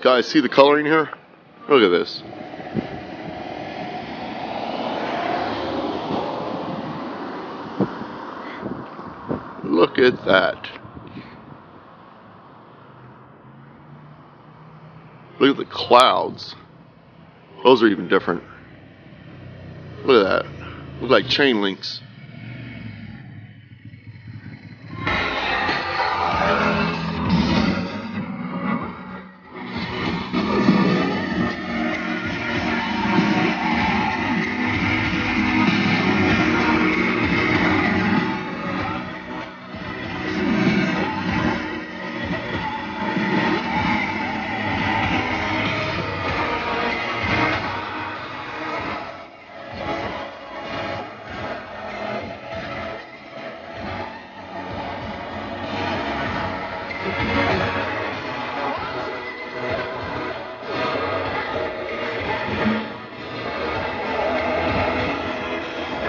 Guys see the coloring here? Look at this. Look at that. Look at the clouds. Those are even different. Look at that. Look like chain links.